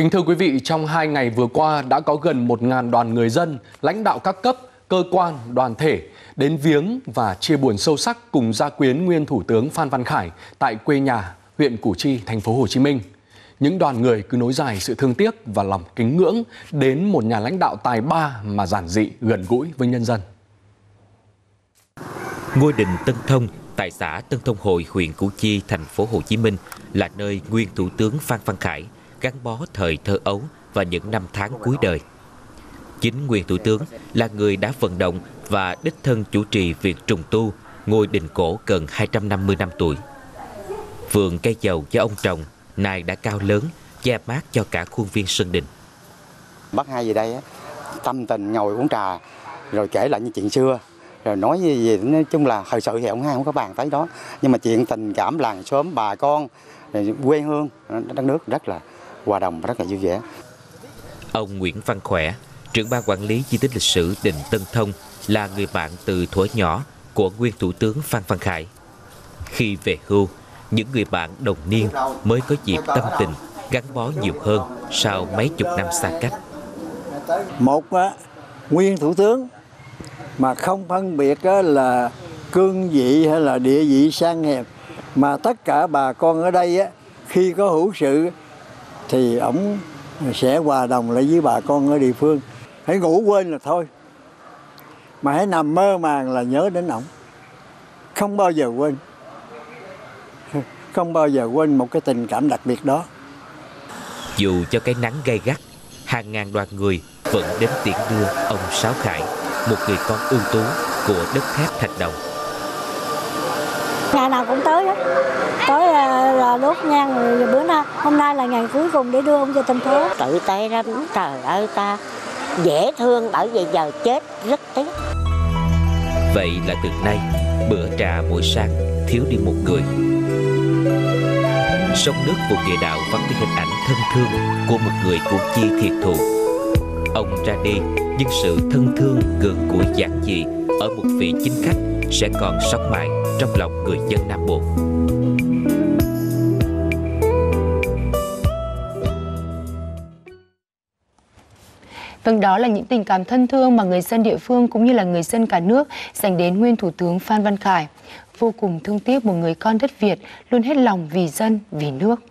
Kính thưa quý vị, trong hai ngày vừa qua đã có gần 1.000 đoàn người dân, lãnh đạo các cấp, cơ quan, đoàn thể đến viếng và chia buồn sâu sắc cùng gia quyến nguyên Thủ tướng Phan Văn Khải tại quê nhà, huyện Củ Chi, thành phố Hồ Chí Minh. Những đoàn người cứ nối dài sự thương tiếc và lòng kính ngưỡng đến một nhà lãnh đạo tài ba mà giản dị, gần gũi với nhân dân. Ngôi đình Tân Thông tại xã Tân Thông Hội, huyện Củ Chi, thành phố Hồ Chí Minh là nơi nguyên Thủ tướng Phan Văn Khải gắn bó thời thơ ấu và những năm tháng cuối đời. Chính nguyên Thủ tướng là người đã vận động và đích thân chủ trì việc trùng tu ngôi đình cổ gần 250 năm tuổi. Vườn cây dầu do ông trồng nay đã cao lớn, che mát cho cả khuôn viên sân đình. Bác hai về đây tâm tình ngồi uống trà rồi kể lại những chuyện xưa rồi nói gì nói chung là hồi sự thì ông hai không có bàn tới đó nhưng mà chuyện tình cảm làng xóm bà con quê hương đất nước rất là hòa đồng và rất là vui vẻ. Ông Nguyễn Văn Khỏe, trưởng ban quản lý di tích lịch sử Đình Tân Thông là người bạn từ thuở nhỏ của nguyên thủ tướng Phan Văn Khải. Khi về hưu, những người bạn đồng niên mới có dịp tâm tình gắn bó nhiều hơn sau mấy chục năm xa cách. Một nguyên thủ tướng mà không phân biệt là cương vị hay là địa vị sang hẹp mà tất cả bà con ở đây khi có hữu sự thì ổng sẽ hòa đồng lại với bà con ở địa phương. Hãy ngủ quên là thôi. Mà hãy nằm mơ màng là nhớ đến ổng. Không bao giờ quên. Không bao giờ quên một cái tình cảm đặc biệt đó. Dù cho cái nắng gay gắt hàng ngàn đoàn người vẫn đến tiễn đưa ông Sáu Khải một người con ưu tú của đất thép Thạch Đồng ngày nào cũng tới đó đốt nhang rồi bữa nay hôm nay là ngày cuối cùng để đưa ông cho thành phố. Tự tay ra trời ơi ta dễ thương bởi vì giờ chết rất tiếc. Vậy là từ nay bữa trà mỗi sáng thiếu đi một người. Sông nước vùng địa đạo vắng đi hình ảnh thân thương của một người củ chi thiệt thù. Ông ra đi nhưng sự thân thương gần gũi giản dị ở một vị chính khách sẽ còn sống mãi trong lòng người dân Nam Bộ. Vâng, đó là những tình cảm thân thương mà người dân địa phương cũng như là người dân cả nước dành đến nguyên Thủ tướng Phan Văn Khải. Vô cùng thương tiếc một người con đất Việt luôn hết lòng vì dân, vì nước.